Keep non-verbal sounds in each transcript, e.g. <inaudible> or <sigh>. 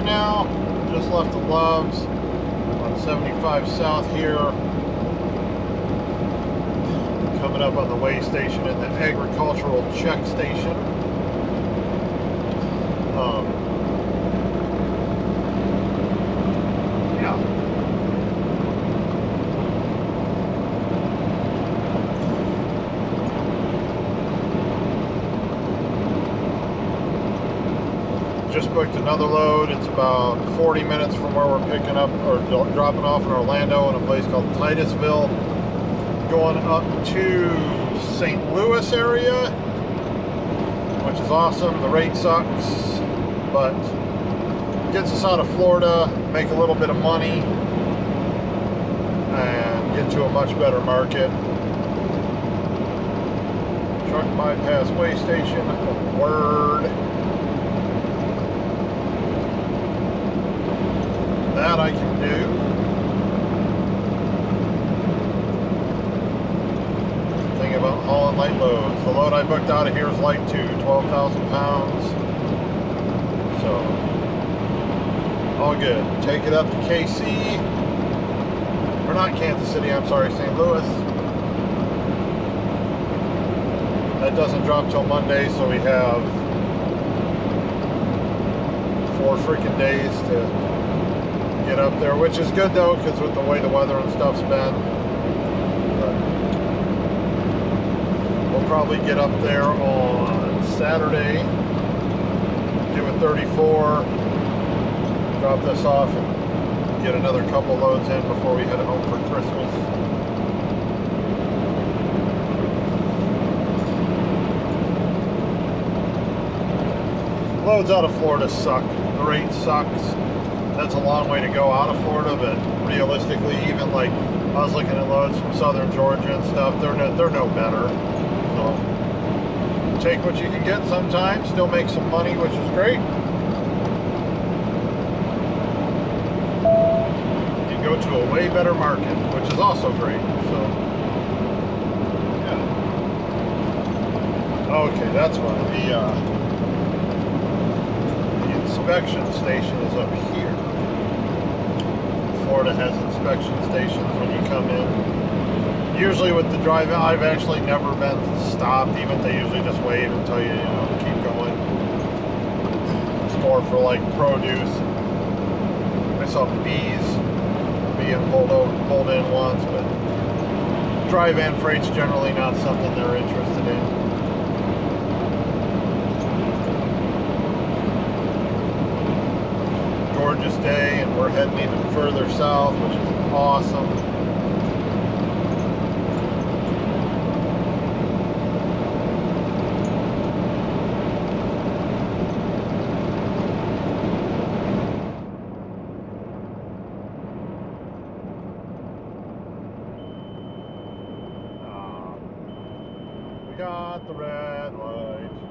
Carolina now. Just left the Loves on 75 South here. Coming up on the weigh station and the agricultural check station. Um, just booked another load. It's about 40 minutes from where we're picking up or dropping off in Orlando in a place called Titusville. Going up to St. Louis area, which is awesome. The rate sucks, but gets us out of Florida, make a little bit of money, and get to a much better market. Truck bypass weigh station, word. That I can do. Thing about hauling light loads. The load I booked out of here is light too, 12,000 pounds. So, all good. Take it up to KC, or not Kansas City, I'm sorry, St. Louis. That doesn't drop till Monday, so we have four freaking days to get up there, which is good though, because with the way the weather and stuff's been. We'll probably get up there on Saturday, do a 34, drop this off, and get another couple loads in before we head home for Christmas. Loads out of Florida suck. The rate sucks that's a long way to go out of Florida, but realistically, even like I was looking at loads from southern Georgia and stuff, they're no, they're no better. So take what you can get sometimes, still make some money, which is great. You can go to a way better market, which is also great. So yeah. Okay, that's why the uh, the inspection station is up here. Florida has inspection stations when you come in. Usually with the drive I've actually never been stopped, even they usually just wave and tell you, you know, keep going. It's more for like produce. I saw bees being pulled over, pulled in once, but dry van freight's generally not something they're interested in. Gorgeous day and we're heading even further south, which is awesome. got the red light.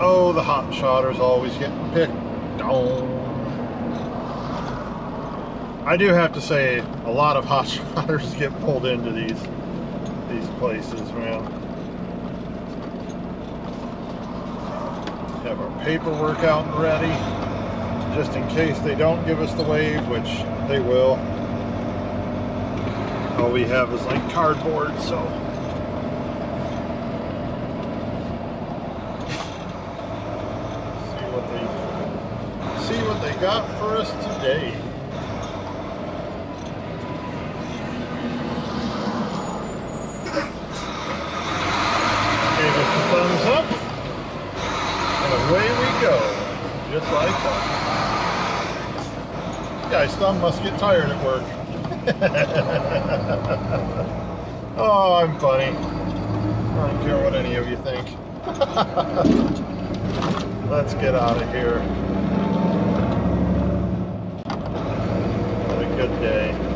Oh, the hot shotter's always getting picked on. I do have to say, a lot of hot <laughs> shotters get pulled into these these places, man. Have our paperwork out and ready, just in case they don't give us the wave, which they will all we have is like cardboard, so. See what they see what they got for us today. Us the thumbs up, and away we go, just like that. Guy's thumb must get tired at work. <laughs> oh, I'm funny. I don't care what any of you think. <laughs> Let's get out of here. What a good day.